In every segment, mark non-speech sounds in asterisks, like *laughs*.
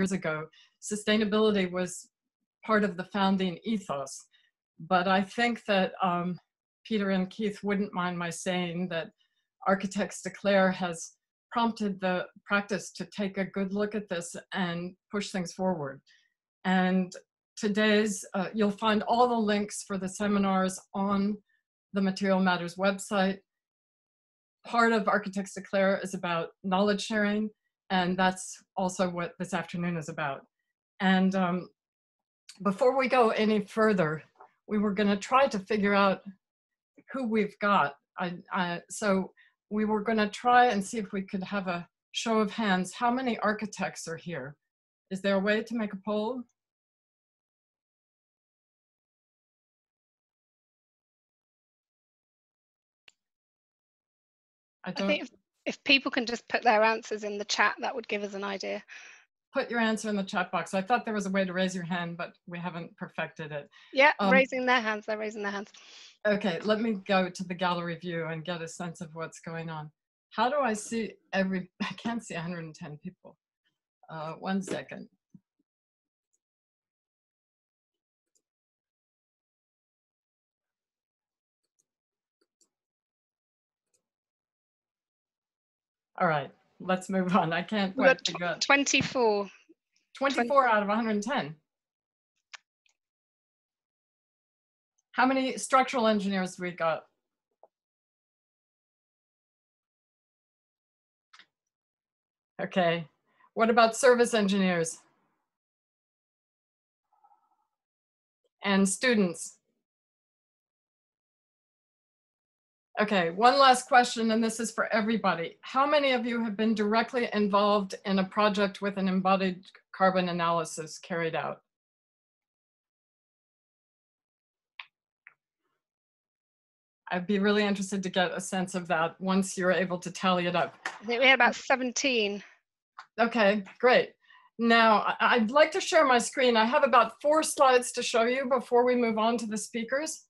years ago, sustainability was part of the founding ethos. But I think that um, Peter and Keith wouldn't mind my saying that Architects Declare has prompted the practice to take a good look at this and push things forward. And today's, uh, you'll find all the links for the seminars on the Material Matters website. Part of Architects Declare is about knowledge sharing, and that's also what this afternoon is about. And um, before we go any further, we were going to try to figure out who we've got. I, I, so we were going to try and see if we could have a show of hands. How many architects are here? Is there a way to make a poll? I, I think if, people can just put their answers in the chat, that would give us an idea. Put your answer in the chat box. I thought there was a way to raise your hand, but we haven't perfected it. Yeah, um, raising their hands. They're raising their hands. Okay, let me go to the gallery view and get a sense of what's going on. How do I see every, *laughs* I can't see 110 people. Uh, one second. All right, let's move on. I can't we got 24. 24 20. out of 110. How many structural engineers we got? Okay. What about service engineers? And students? Okay, one last question, and this is for everybody. How many of you have been directly involved in a project with an embodied carbon analysis carried out? I'd be really interested to get a sense of that once you're able to tally it up. I think we had about 17. Okay, great. Now, I'd like to share my screen. I have about four slides to show you before we move on to the speakers.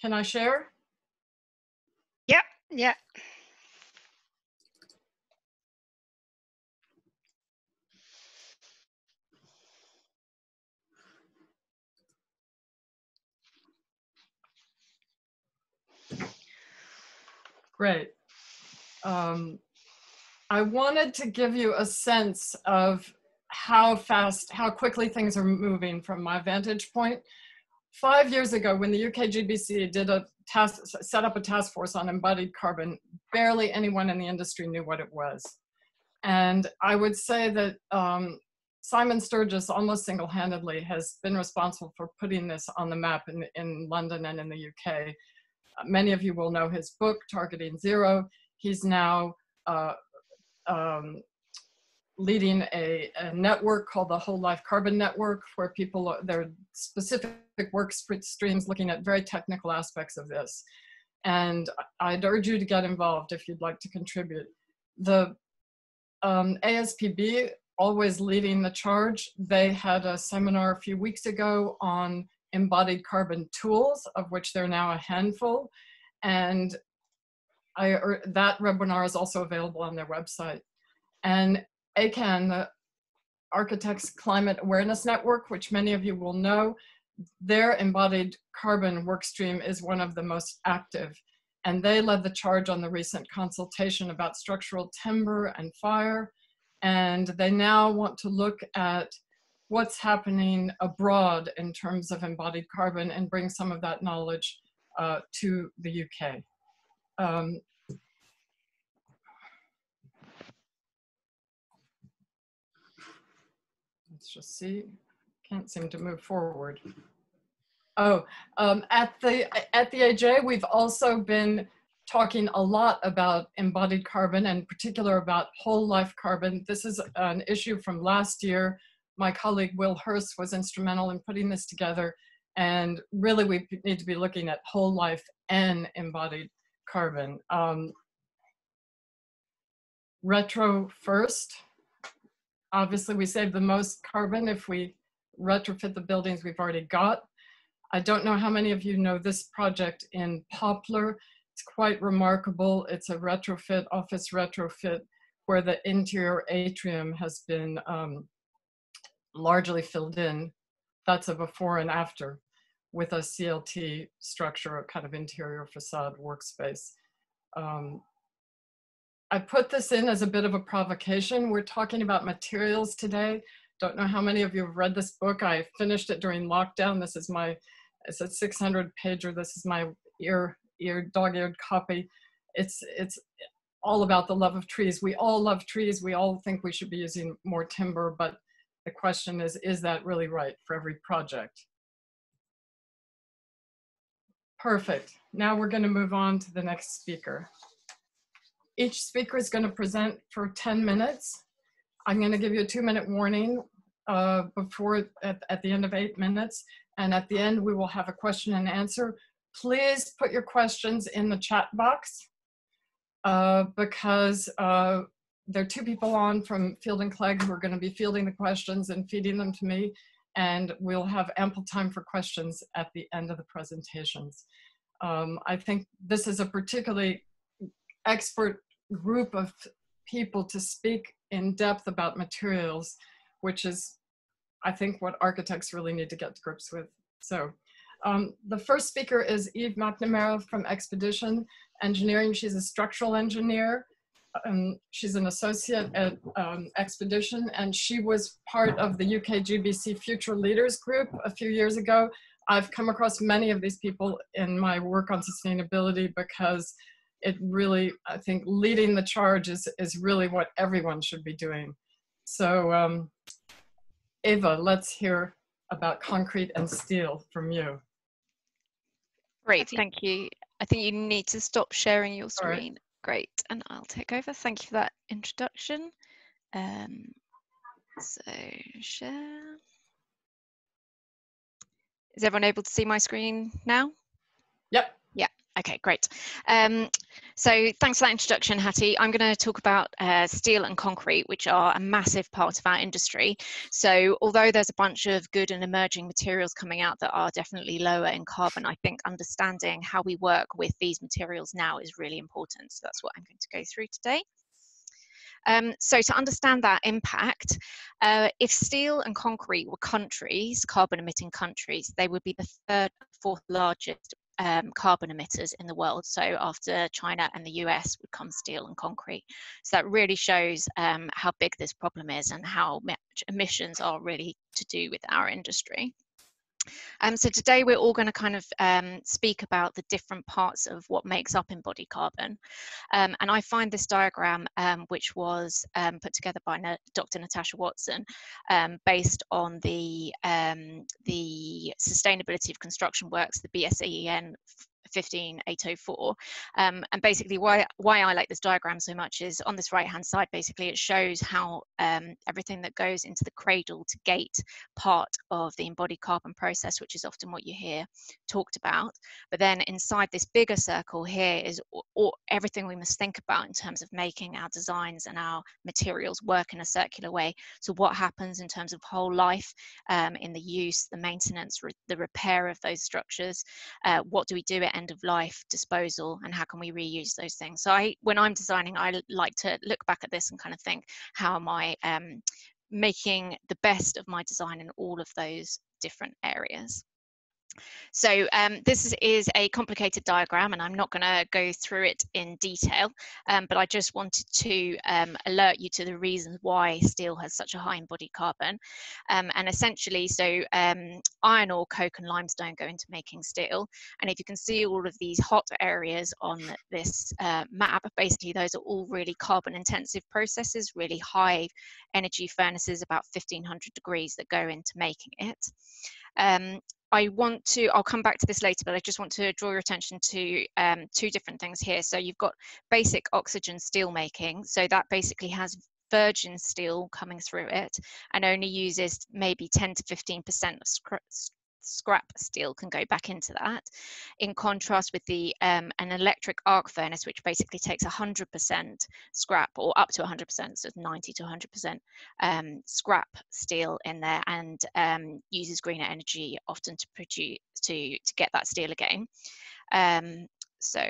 Can I share? Yep, yeah. Great. Um, I wanted to give you a sense of how fast, how quickly things are moving from my vantage point five years ago when the UK GBC did a task, set up a task force on embodied carbon, barely anyone in the industry knew what it was. And I would say that um, Simon Sturgis almost single-handedly has been responsible for putting this on the map in, in London and in the UK. Many of you will know his book, Targeting Zero. He's now uh, um, leading a, a, network called the Whole Life Carbon Network, where people, there specific work streams looking at very technical aspects of this. And I'd urge you to get involved if you'd like to contribute. The um, ASBP, always leading the charge, they had a seminar a few weeks ago on embodied carbon tools, of which there are now a handful. And I, that webinar is also available on their website. And ACAN, the Architects Climate Awareness Network, which many of you will know, their embodied carbon workstream is one of the most active. And they led the charge on the recent consultation about structural timber and fire. And they now want to look at what's happening abroad in terms of embodied carbon and bring some of that knowledge uh, to the UK. Um, let's just see, can't seem to move forward. Oh, um, at the at the AJ, we've also been talking a lot about embodied carbon and particular about whole life carbon. This is an issue from last year. My colleague Will Hurst was instrumental in putting this together. And really we need to be looking at whole life and embodied carbon. Um, retro first, Obviously, we save the most carbon if we retrofit the buildings we've already got. I don't know how many of you know this project in Poplar. It's quite remarkable. It's a retrofit, office retrofit, where the interior atrium has been um, largely filled in. That's a before and after with a CLT structure, a kind of interior facade workspace. Um, I put this in as a bit of a provocation. We're talking about materials today. Don't know how many of you have read this book. I finished it during lockdown. This is my, it's a 600 pager. This is my ear, ear, dog-eared copy. It's, it's all about the love of trees. We all love trees. We all think we should be using more timber, but the question is, is that really right for every project? Perfect. Now we're going to move on to the next speaker. Each speaker is going to present for 10 minutes. I'm going to give you a two minute warning uh, before at, at the end of eight minutes. And at the end, we will have a question and answer. Please put your questions in the chat box uh, because uh, there are two people on from Feilden Clegg who are going to be fielding the questions and feeding them to me. And we'll have ample time for questions at the end of the presentations. Um, I think this is a particularly expert group of people to speak in depth about materials, which is, I think, what architects really need to get to grips with. So um, the first speaker is Eve McNamara from Expedition Engineering. She's a structural engineer. Um, she's an associate at um, Expedition, and she was part of the UK GBC Future Leaders Group a few years ago. I've come across many of these people in my work on sustainability because it really, I think leading the charge is, is really what everyone should be doing. So um, Eva, let's hear about concrete and steel from you. Great, thank you. I think you need to stop sharing your screen. Right. Great, and I'll take over. Thank you for that introduction. Um, so share. Is everyone able to see my screen now? Yep. Okay, great. Um, so thanks for that introduction, Hattie. I'm going to talk about uh, steel and concrete, which are a massive part of our industry. So although there's a bunch of good and emerging materials coming out that are definitely lower in carbon, I think understanding how we work with these materials now is really important. So that's what I'm going to go through today. Um, so to understand that impact, uh, if steel and concrete were countries, carbon emitting countries, they would be the third, fourth largest um, carbon emitters in the world. So after China and the US would come steel and concrete. So that really shows um, how big this problem is and how much emissions are really to do with our industry. Um, so today we're all going to kind of um, speak about the different parts of what makes up embodied carbon. Um, and I find this diagram, um, which was um, put together by Na Dr. Natasha Watson, um, based on the, the Sustainability of Construction Works, the BS EN 15804. Um, and basically why, why I like this diagram so much is on this right hand side, basically it shows how um, everything that goes into the cradle to gate part of the embodied carbon process, which is often what you hear talked about. But then inside this bigger circle here is all, everything we must think about in terms of making our designs and our materials work in a circular way. So what happens in terms of whole life um, in the use, the maintenance, the repair of those structures, uh, what do we do at end of life disposal and how can we reuse those things. So i when i'm designing i like to look back at this and kind of think how am i um, making the best of my design in all of those different areas so um, this is, a complicated diagram and I'm not going to go through it in detail, um, but I just wanted to um, alert you to the reasons why steel has such a high embodied carbon. Um, and essentially, so um, iron ore, coke and limestone go into making steel. And if you can see all of these hot areas on this uh, map, basically those are all really carbon intensive processes, really high energy furnaces, about 1500 degrees that go into making it. Um, I want to, I'll come back to this later, but I just want to draw your attention to um, two different things here. So you've got basic oxygen steel making. So that basically has virgin steel coming through it and only uses maybe 10 to 15% of scrap steel can go back into that. In contrast with the um, an electric arc furnace, which basically takes 100% scrap or up to 100%, so 90 to 100% um, scrap steel in there and um, uses greener energy often to produce to to get that steel again. Um, so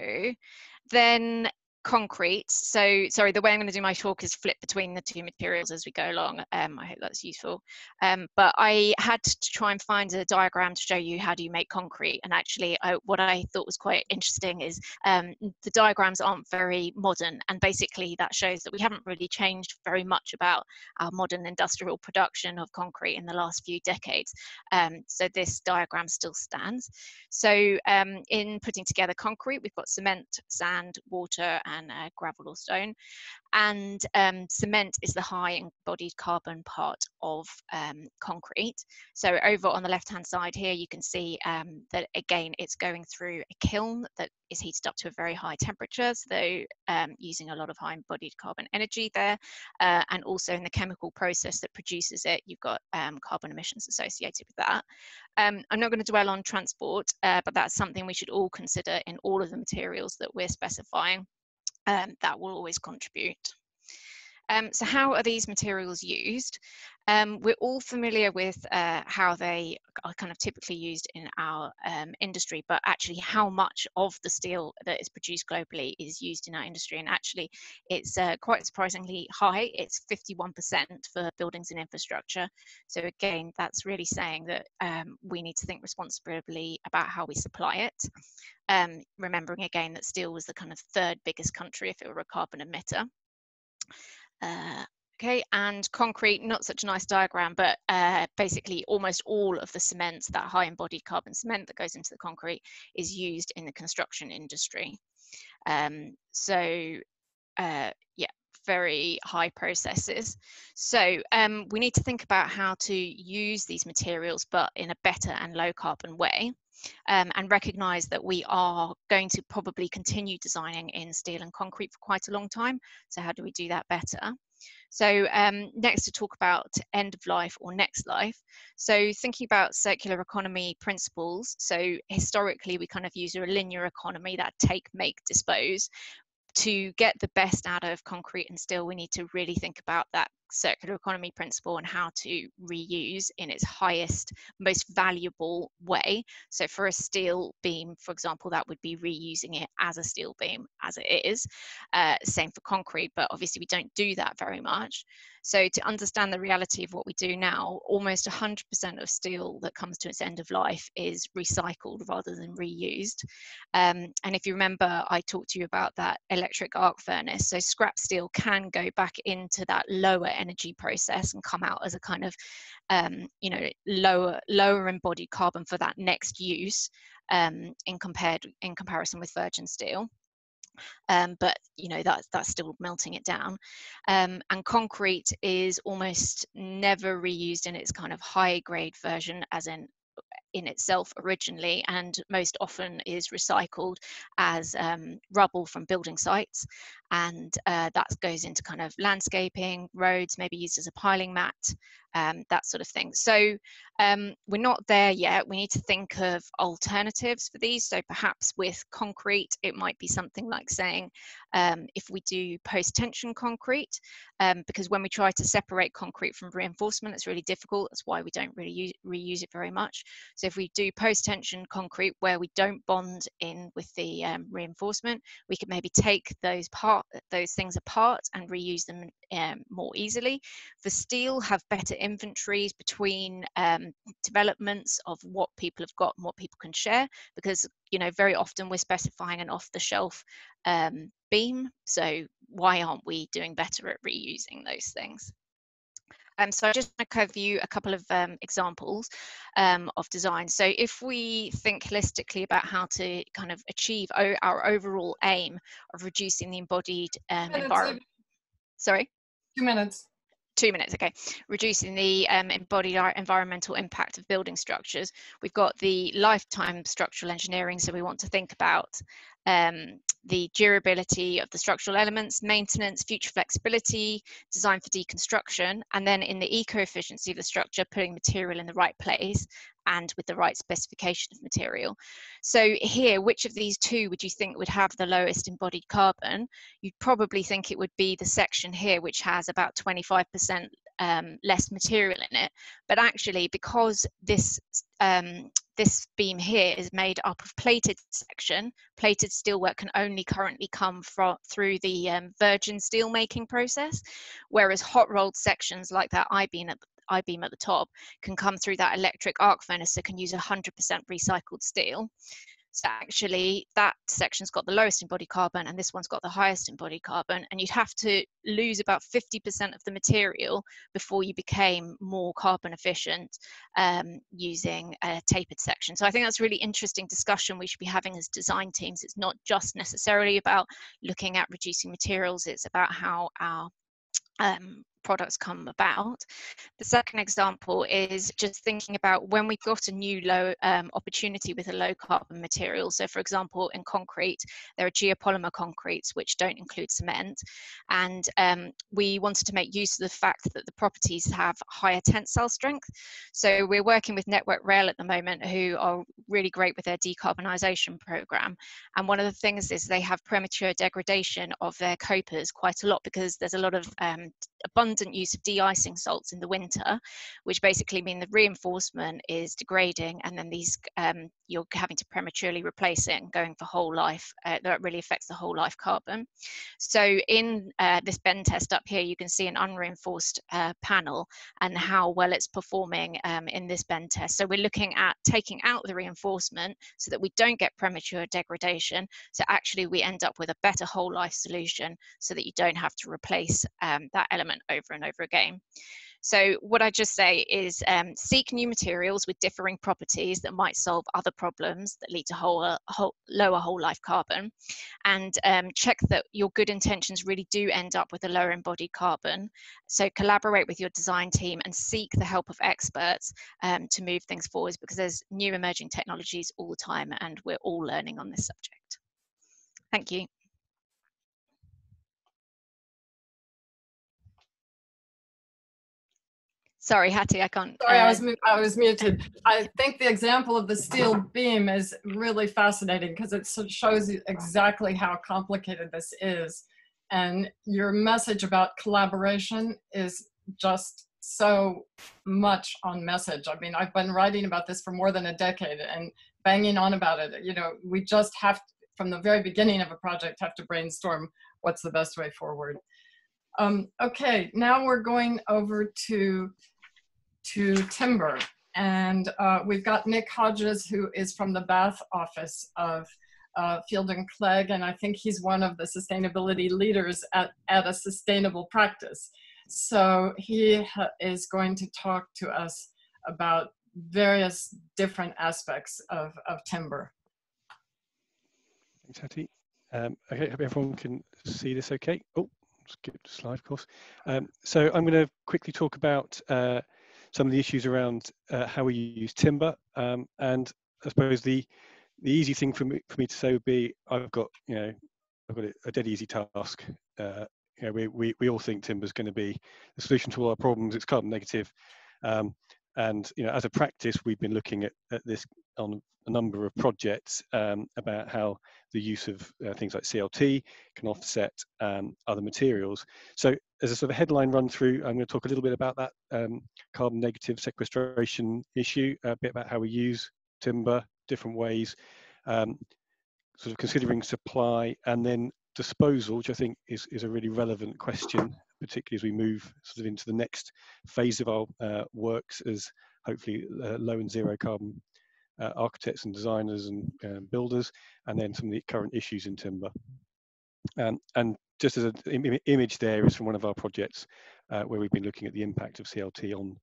then concrete. So, sorry, the way I'm going to do my talk is flip between the two materials as we go along. Um, I hope that's useful. Um, but I had to try and find a diagram to show you how do you make concrete. And actually, I, what I thought was quite interesting is um, the diagrams aren't very modern. And basically, that shows that we haven't really changed very much about our modern industrial production of concrete in the last few decades. Um, so this diagram still stands. So um, in putting together concrete, we've got cement, sand, water, and uh, gravel or stone. And um, cement is the high embodied carbon part of um, concrete. So over on the left-hand side here, you can see um, that again, it's going through a kiln that is heated up to a very high temperature, so um, using a lot of high embodied carbon energy there. Uh, and also in the chemical process that produces it, you've got um, carbon emissions associated with that. Um, I'm not going to dwell on transport, uh, but that's something we should all consider in all of the materials that we're specifying um, that will always contribute. Um, so how are these materials used? Um, we're all familiar with uh, how they are kind of typically used in our um, industry, but actually how much of the steel that is produced globally is used in our industry. And actually it's uh, quite surprisingly high. It's 51% for buildings and infrastructure. So again, that's really saying that um, we need to think responsibly about how we supply it. Um, remembering again that steel was the kind of third biggest country if it were a carbon emitter. Uh, okay, and concrete, not such a nice diagram, but uh, basically almost all of the cement, that high embodied carbon cement that goes into the concrete is used in the construction industry. Um, so uh, yeah, very high processes. So um, we need to think about how to use these materials, but in a better and low carbon way. Um, and recognize that we are going to probably continue designing in steel and concrete for quite a long time. So how do we do that better? So um, next to talk about end of life or next life. So thinking about circular economy principles. So historically, we kind of use a linear economy that take, make, dispose. To get the best out of concrete and steel, we need to really think about that circular economy principle and how to reuse in its highest, most valuable way. So for a steel beam, for example, that would be reusing it as a steel beam as it is. Uh, same for concrete, but obviously we don't do that very much. So to understand the reality of what we do now, almost 100% of steel that comes to its end of life is recycled rather than reused. Um, and if you remember, I talked to you about that electric arc furnace. So scrap steel can go back into that lower energy process and come out as a kind of, um, you know, lower lower embodied carbon for that next use um, in compared in comparison with virgin steel um, but you know that's that's still melting it down. Um, and concrete is almost never reused in its kind of high grade version, as in in itself originally and most often is recycled as um, rubble from building sites. And uh, that goes into kind of landscaping roads maybe used as a piling mat um, that sort of thing. So um, we're not there yet. We need to think of alternatives for these. So perhaps with concrete, it might be something like saying um, if we do post-tension concrete, um, because when we try to separate concrete from reinforcement, it's really difficult. That's why we don't really use, reuse it very much. So if we do post-tension concrete where we don't bond in with the um, reinforcement, we could maybe take those part those things apart and reuse them um, more easily. For steel, have better inventories between um, developments of what people have got and what people can share, because you know very often we're specifying an off-the-shelf um, beam. So why aren't we doing better at reusing those things? Um, so I just want to cover you a couple of um, examples um, of design. So if we think holistically about how to kind of achieve our overall aim of reducing the embodied um, environment. Sorry? Two minutes. Two minutes, okay. Reducing the um, embodied environmental impact of building structures. We've got the lifetime structural engineering, so we want to think about um, the durability of the structural elements, maintenance, future flexibility, design for deconstruction, and then in the eco-efficiency of the structure, putting material in the right place and with the right specification of material. So here, which of these two would you think would have the lowest embodied carbon? You'd probably think it would be the section here, which has about 25% um, less material in it. But actually, because this um, this beam here is made up of plated section. Plated steelwork can only currently come from through the um, virgin steel making process, whereas hot rolled sections like that I-beam at, I-beam at the top can come through that electric arc furnace that can use 100% recycled steel. So actually that section's got the lowest embodied carbon and this one's got the highest embodied carbon and you'd have to lose about 50% of the material before you became more carbon efficient um, using a tapered section. So I think that's really interesting discussion we should be having as design teams. It's not just necessarily about looking at reducing materials, it's about how our um, products come about. The second example is just thinking about when we've got a new low um, opportunity with a low carbon material. So for example, in concrete, there are geopolymer concretes which don't include cement. And um, we wanted to make use of the fact that the properties have higher tensile strength. So we're working with Network Rail at the moment who are really great with their decarbonisation program. And one of the things is they have premature degradation of their copers quite a lot because there's a lot of um, abundant use of de-icing salts in the winter, which basically mean the reinforcement is degrading and then these um, you're having to prematurely replace it and going for whole life. Uh, that really affects the whole life carbon. So in uh, this bend test up here, you can see an unreinforced uh, panel and how well it's performing um, in this bend test. So we're looking at taking out the reinforcement so that we don't get premature degradation. So actually we end up with a better whole life solution so that you don't have to replace um, that element over and over again. So what I just say is um, seek new materials with differing properties that might solve other problems that lead to whole, whole, lower whole life carbon and um, check that your good intentions really do end up with a lower embodied carbon. So collaborate with your design team and seek the help of experts um, to move things forwards because there's new emerging technologies all the time and we're all learning on this subject. Thank you. Sorry, Hattie, I can't. Sorry, uh, I was I was muted. I think the example of the steel beam is really fascinating because it shows you exactly how complicated this is, and your message about collaboration is just so much on message. I mean, I've been writing about this for more than a decade and banging on about it. You know, we just have to, from the very beginning of a project have to brainstorm what's the best way forward. Um, okay, now we're going over to to timber. And uh, we've got Nick Hodges, who is from the Bath office of uh, Feilden Clegg, and I think he's one of the sustainability leaders at, at a sustainable practice. So he is going to talk to us about various different aspects of, of timber. Thanks, Hattie. Um, okay, hope everyone can see this okay. Oh, skip the slide, of course. Um, so I'm going to quickly talk about uh, some of the issues around uh, how we use timber. Um, and I suppose the the easy thing for me for me to say would be I've got you know I've got a, dead easy task. Uh, you know, we, we we all think timber is going to be the solution to all our problems. It's carbon negative. Um, and you know, as a practice, we've been looking at, at this on a number of projects um, about how the use of uh, things like CLT can offset um, other materials. So as a sort of headline run through, I'm going to talk a little bit about that um, carbon negative sequestration issue, a bit about how we use timber, different ways, um, sort of considering supply and then disposal, which I think is, is a really relevant question, particularly as we move sort of into the next phase of our uh, works as hopefully uh, low and zero carbon uh, architects and designers and um, builders, and then some of the current issues in timber. Um, and just as an Im image there is from one of our projects uh, where we've been looking at the impact of CLT on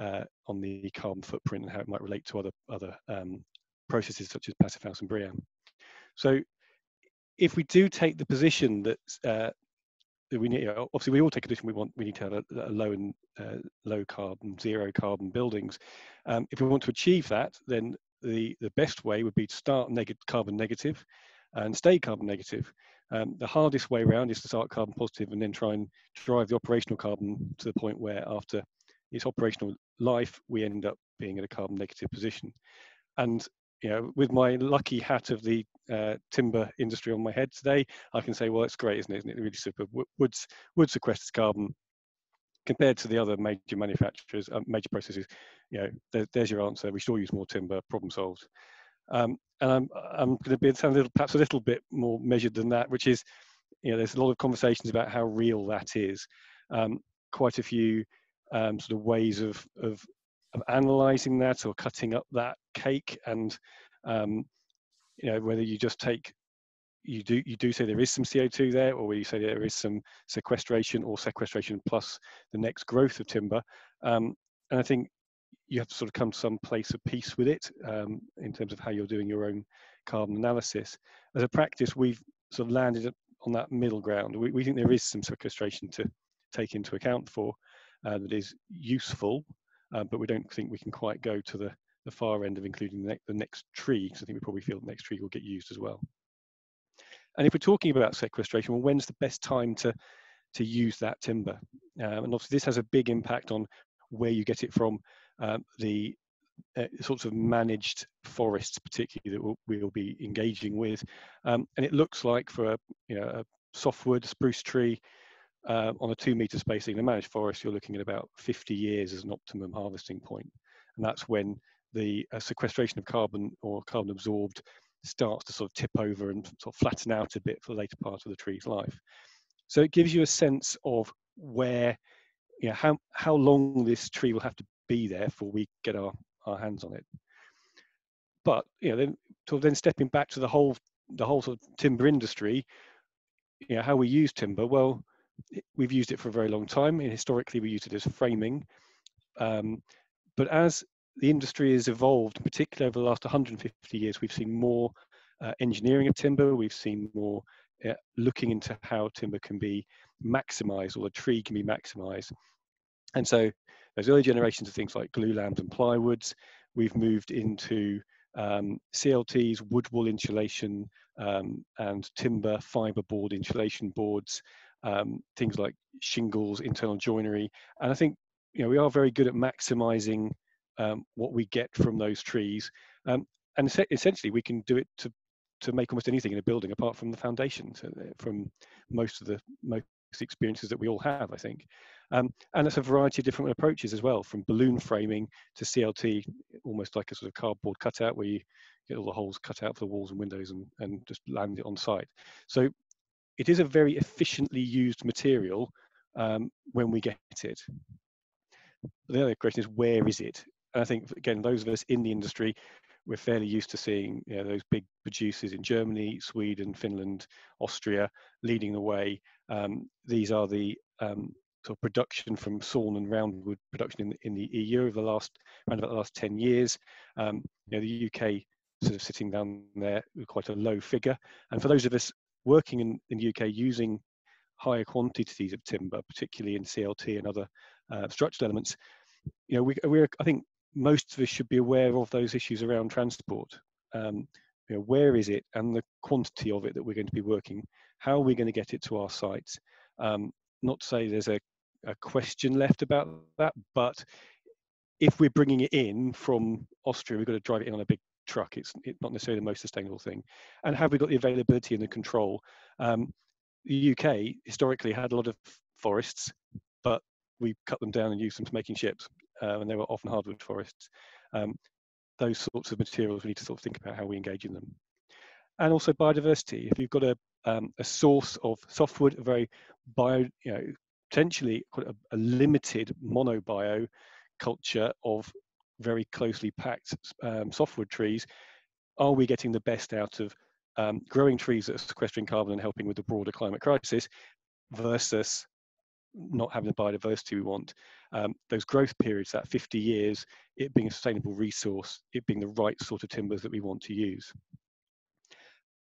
uh, on the carbon footprint and how it might relate to other other um, processes such as passive house and BREEAM. So if we do take the position that uh, we need, obviously we all take a position we want we need to have a, a low and uh, low carbon, zero carbon buildings. Um, if we want to achieve that, then the, the best way would be to start neg carbon negative and stay carbon negative. Um, the hardest way around is to start carbon positive and then try and drive the operational carbon to the point where after its operational life, we end up being in a carbon negative position. And you know, with my lucky hat of the uh, timber industry on my head today, I can say, well, it's great, isn't it? Isn't it really super? Woods, wood sequesters carbon, compared to the other major manufacturers, uh, major processes, you know, there, there's your answer. We should use more timber. Problem solved. Um, and I'm I'm going to be sound a little, perhaps a little bit more measured than that, which is, you know, there's a lot of conversations about how real that is. Um, quite a few um, sort of ways of, of of analyzing that or cutting up that cake, and um, you know whether you just take you do you do say there is some CO2 there, or you say there is some sequestration or sequestration plus the next growth of timber. Um, and I think you have to sort of come to some place of peace with it um, in terms of how you're doing your own carbon analysis. As a practice, we've sort of landed on that middle ground. We, we think there is some sequestration to take into account for uh, that is useful, uh, but we don't think we can quite go to the, the far end of including the, ne the next tree, because I think we probably feel the next tree will get used as well. And if we're talking about sequestration, well, when's the best time to, to use that timber? Um, and obviously this has a big impact on where you get it from, um, the uh, sorts of managed forests, particularly that we'll, we'll be engaging with. Um, and it looks like for a, you know, a softwood spruce tree uh, on a two meter spacing in a managed forest, you're looking at about 50 years as an optimum harvesting point. And that's when the uh, sequestration of carbon or carbon absorbed starts to sort of tip over and sort of flatten out a bit for the later part of the tree's life. So it gives you a sense of where, you know, how, how long this tree will have to be there before we get our, our hands on it. But you know, then sort of then stepping back to the whole the whole sort of timber industry, you know, how we use timber. Well, we've used it for a very long time. And historically, we used it as framing. Um, but as the industry has evolved, particularly over the last 150 years, we've seen more uh, engineering of timber. We've seen more uh, looking into how timber can be maximized or the tree can be maximized. And so those early generations of things like glulams and plywoods, we've moved into um, CLTs, wood wool insulation, um, and timber fiber board insulation boards, um, things like shingles, internal joinery. And I think you know we are very good at maximizing um, what we get from those trees. Um, and essentially we can do it to to make almost anything in a building apart from the foundation so uh, from most of the most experiences that we all have, I think. Um, and it's a variety of different approaches as well, from balloon framing to CLT, almost like a sort of cardboard cutout where you get all the holes cut out for the walls and windows and, and just land it on site. So it is a very efficiently used material um, when we get it. The other question is, where is it? And I think, again, those of us in the industry, we're fairly used to seeing you know, those big producers in Germany, Sweden, Finland, Austria leading the way. Um, these are the um, sort of production from sawn and roundwood production in, in the EU over the last around about the last 10 years. Um, you know, the UK sort of sitting down there with quite a low figure. And for those of us working in, in the UK using higher quantities of timber, particularly in CLT and other uh, structural elements, you know, we, we're, I think most of us should be aware of those issues around transport. Um, you know, where is it and the quantity of it that we're going to be working? How are we going to get it to our sites? Um, not to say there's a, a question left about that, but if we're bringing it in from Austria, we've got to drive it in on a big truck. It's, not necessarily the most sustainable thing. And have we got the availability and the control? Um, the UK historically had a lot of forests, but we cut them down and used them to making ships, uh, and they were often hardwood forests. Um, those sorts of materials, we need to sort of think about how we engage in them. And also biodiversity. If you've got a, um, a source of softwood, a very bio, you know, potentially a, a limited monobio culture of very closely packed um, softwood trees, are we getting the best out of um, growing trees that are sequestering carbon and helping with the broader climate crisis versus not having the biodiversity we want. Um, those growth periods, that 50 years, it being a sustainable resource, it being the right sort of timbers that we want to use.